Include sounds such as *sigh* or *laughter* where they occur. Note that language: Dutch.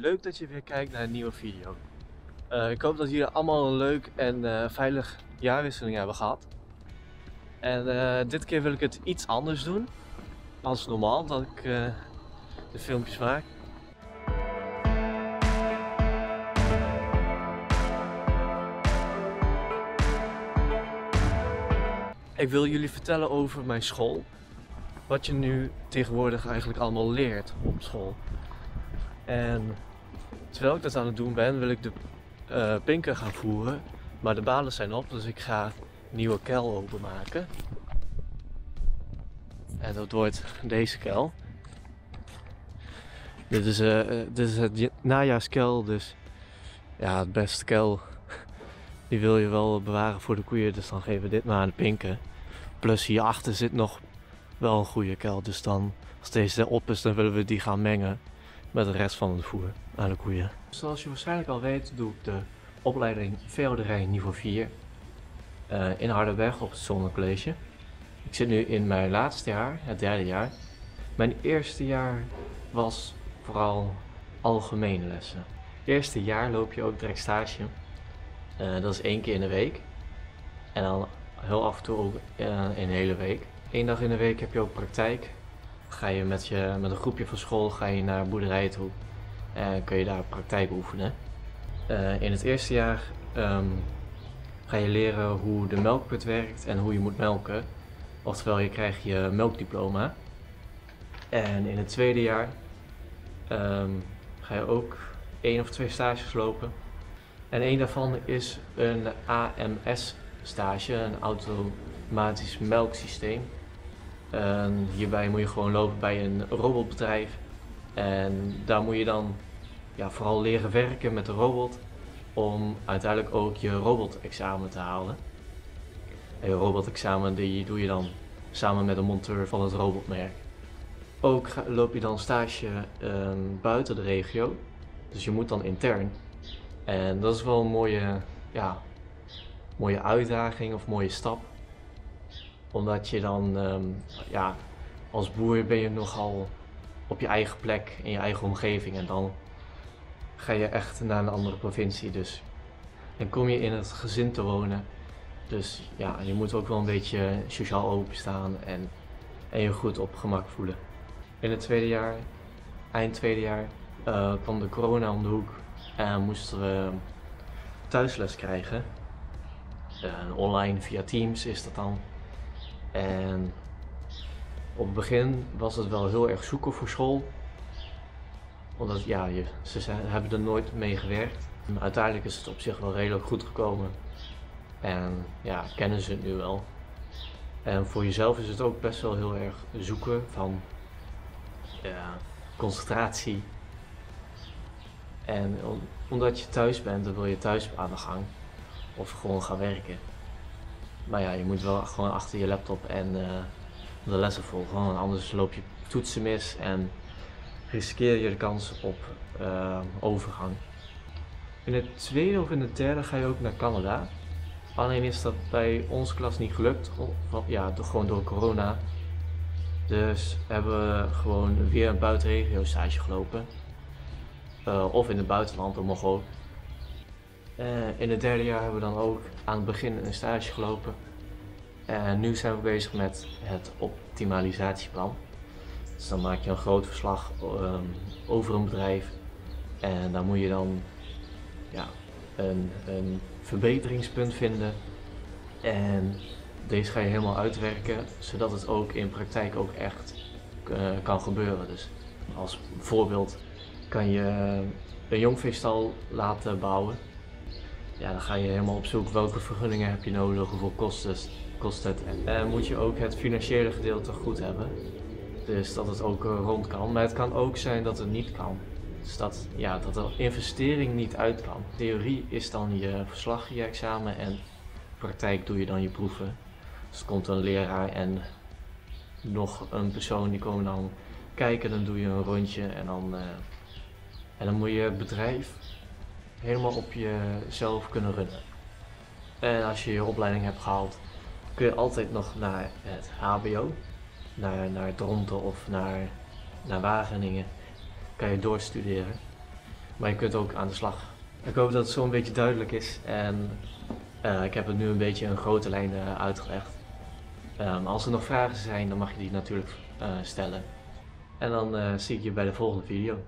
leuk dat je weer kijkt naar een nieuwe video. Eh, ik hoop dat jullie allemaal een leuk en uh, veilig jaarwisseling hebben gehad. En uh, dit keer wil ik het iets anders doen als normaal dat ik de filmpjes maak. Ik wil jullie vertellen over mijn school. Wat je nu tegenwoordig eigenlijk allemaal leert op school. En terwijl ik dat aan het doen ben, wil ik de uh, pinken gaan voeren. Maar de balen zijn op, dus ik ga een nieuwe kel openmaken. En dat wordt deze kel. Dit is, uh, dit is het najaarskel, dus ja, het beste kel. *laughs* Die wil je wel bewaren voor de koeien, dus dan geven we dit maar aan de pinken. Plus hierachter zit nog wel een goede kel, dus dan als deze op is, dan willen we die gaan mengen met de rest van het voer aan de koeien. Zoals je waarschijnlijk al weet doe ik de opleiding veehouderij niveau 4 uh, eh, in Harderweg op het Zonnecollege. Ik zit nu in mijn laatste jaar, het derde jaar. Mijn eerste jaar was vooral algemene lessen. Eerste jaar loop je ook direct stage. Uh, dat is één keer in de week. En dan heel af en toe ook een hele week. Eén dag in de week heb je ook praktijk ga je met, je met een groepje van school ga je naar boerderijen toe en kun je daar praktijk oefenen. Uh, in het eerste jaar um, ga je leren hoe de melkput werkt en hoe je moet melken. Oftewel, je krijgt je melkdiploma. En in het tweede jaar um, ga je ook één of twee stages lopen. En een daarvan is een AMS stage, een automatisch melksysteem. En hierbij moet je gewoon lopen bij een robotbedrijf. En daar moet je dan ja, vooral leren werken met de robot om uiteindelijk ook je robotexamen te halen. En je robotexamen die doe je dan samen met een monteur van het robotmerk. Ook loop je dan stage ehm, buiten de regio, dus je moet dan intern. En dat is wel een mooie, ja, mooie uitdaging of mooie stap omdat je dan, ehm, ja, als boer ben je nogal op je eigen plek, in je eigen omgeving. En dan ga je echt naar een andere provincie. Dus dan kom je in het gezin te wonen. Dus ja, je moet ook wel een beetje sociaal openstaan en, en je goed op gemak voelen. In het tweede jaar, eind tweede jaar, uh, kwam de corona om de hoek en moesten we thuisles krijgen. Uh, online via Teams is dat dan. En op het begin was het wel heel erg zoeken voor school. Omdat ja, je, ze hebben er nooit mee gewerkt. Maar uiteindelijk is het op zich wel redelijk goed gekomen. En ja, kennen ze het nu wel. En voor jezelf is het ook best wel heel erg zoeken van concentratie. En omdat je thuis bent, dan wil je thuis aan de gang. Of gewoon gaan werken. Maar ja, je moet wel gewoon achter je laptop en uh, de lessen volgen. Anders loop je toetsen mis en riskeer je de kans op uh, overgang. In het tweede of in het derde ga je ook naar Canada. Alleen is dat bij onze klas niet gelukt. Ja, gewoon door corona. Dus hebben we gewoon weer een buitenregio stage gelopen. Uh, of in het buitenland, mocht ook. Uh, in het derde jaar hebben we dan ook aan het begin een stage gelopen. En nu zijn we bezig met het optimalisatieplan. Dus dan maak je een groot verslag um, over een bedrijf. En dan moet je dan ja, een, een verbeteringspunt vinden. En deze ga je helemaal uitwerken, zodat het ook in praktijk ook echt uh, kan gebeuren. Dus als voorbeeld kan je een jongveestal laten bouwen ja, dan ga je helemaal op zoek welke vergunningen heb je nodig, hoeveel kost het. En moet je ook het financiële gedeelte goed hebben. Dus dat het ook eh, rond kan. Maar het kan ook zijn dat het niet kan. Dus dat, ja, dat de investering niet uit kan. Theorie is dan je verslag, je examen en praktijk doe je dan je proeven. Dus er komt een leraar en nog een persoon die komen dan kijken, dan doe je een rondje en dan, uh, en dan moet je het bedrijf helemaal op jezelf kunnen runnen. En als je je opleiding hebt gehaald, kun je altijd nog naar het HBO, naar, naar Dronten of naar, naar Wageningen, kan je doorstuderen. Maar je kunt ook aan de slag. Ik hoop dat het zo een beetje duidelijk is. En eh, ik heb het nu een beetje in grote lijnen uitgelegd. Um, als er nog vragen zijn, dan mag je die natuurlijk uh, stellen. En dan zie ik je bij de volgende video.